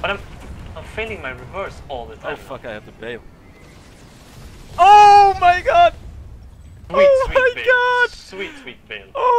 But I'm I'm failing my reverse all the oh, time. Oh fuck, I have to bail. Oh my god! Sweet, oh sweet my bail. god! Sweet, sweet bail. Oh